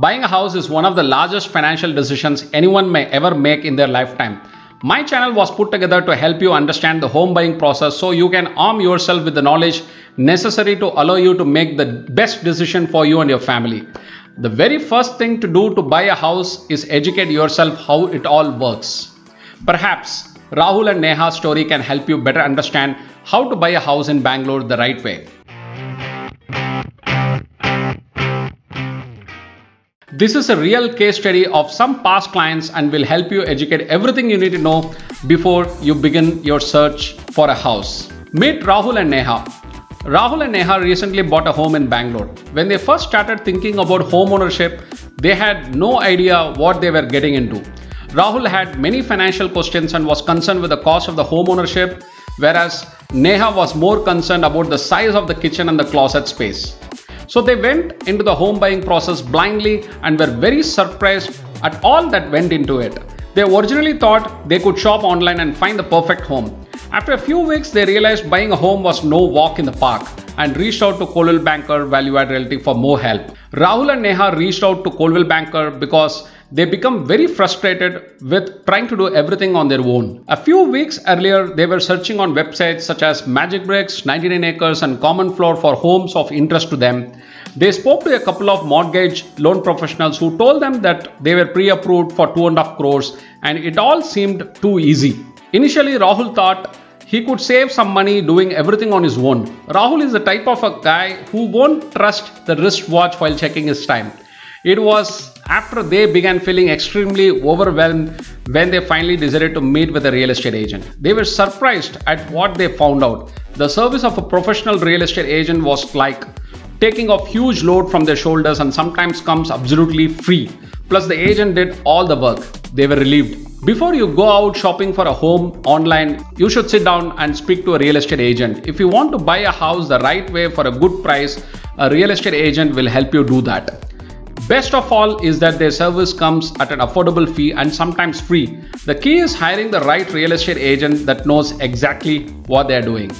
Buying a house is one of the largest financial decisions anyone may ever make in their lifetime. My channel was put together to help you understand the home buying process so you can arm yourself with the knowledge necessary to allow you to make the best decision for you and your family. The very first thing to do to buy a house is educate yourself how it all works. Perhaps Rahul and Neha's story can help you better understand how to buy a house in Bangalore the right way. This is a real case study of some past clients and will help you educate everything you need to know before you begin your search for a house. Meet Rahul and Neha. Rahul and Neha recently bought a home in Bangalore. When they first started thinking about home ownership, they had no idea what they were getting into. Rahul had many financial questions and was concerned with the cost of the home ownership, whereas Neha was more concerned about the size of the kitchen and the closet space. So they went into the home buying process blindly and were very surprised at all that went into it. They originally thought they could shop online and find the perfect home. After a few weeks, they realized buying a home was no walk in the park and reached out to Coldwell Banker Value Add Realty for more help. Rahul and Neha reached out to Coldwell Banker because they become very frustrated with trying to do everything on their own. A few weeks earlier, they were searching on websites such as Magic Bricks, 99 Acres, and Common Floor for homes of interest to them. They spoke to a couple of mortgage loan professionals who told them that they were pre approved for 2.5 crores and it all seemed too easy. Initially, Rahul thought he could save some money doing everything on his own. Rahul is the type of a guy who won't trust the wristwatch while checking his time. It was after they began feeling extremely overwhelmed when they finally decided to meet with a real estate agent. They were surprised at what they found out. The service of a professional real estate agent was like taking a huge load from their shoulders and sometimes comes absolutely free. Plus, the agent did all the work. They were relieved. Before you go out shopping for a home online, you should sit down and speak to a real estate agent. If you want to buy a house the right way for a good price, a real estate agent will help you do that. Best of all is that their service comes at an affordable fee and sometimes free. The key is hiring the right real estate agent that knows exactly what they are doing.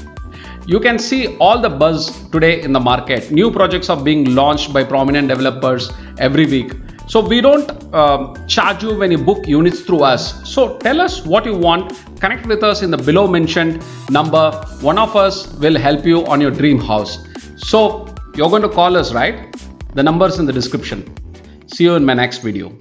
You can see all the buzz today in the market. New projects are being launched by prominent developers every week. So we don't uh, charge you when you book units through us. So tell us what you want. Connect with us in the below mentioned number. One of us will help you on your dream house. So you're going to call us, right? The number's in the description. See you in my next video.